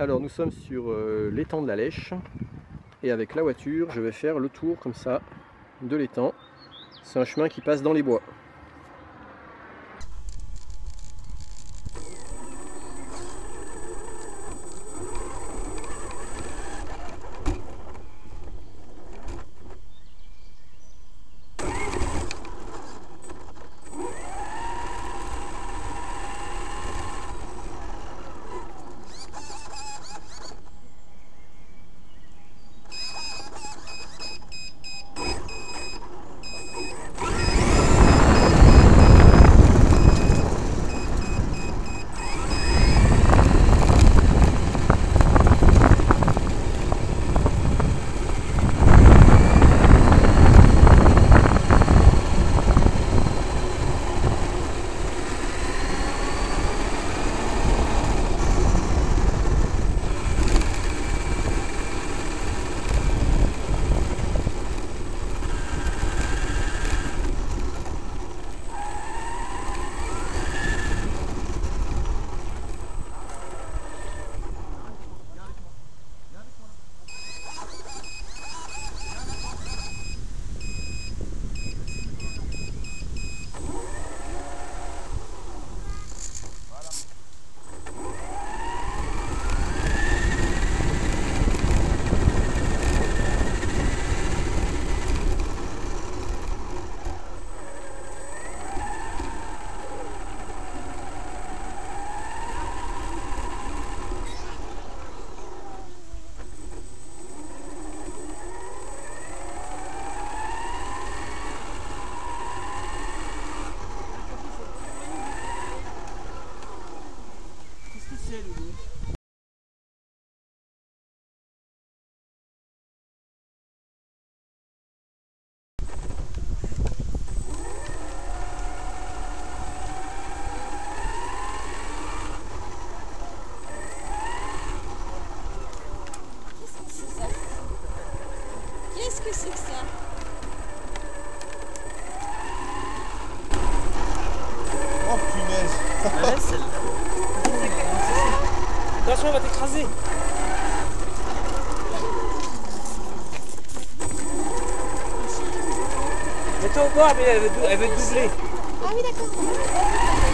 Alors nous sommes sur euh, l'étang de la Lèche et avec la voiture je vais faire le tour comme ça de l'étang. C'est un chemin qui passe dans les bois. Qu'est-ce que c'est que ça Oh punaise Ouais, celle-là. Attention, elle va t'écraser. Mets-toi au bord, mais elle veut, elle veut te doubler. Ah oui, d'accord.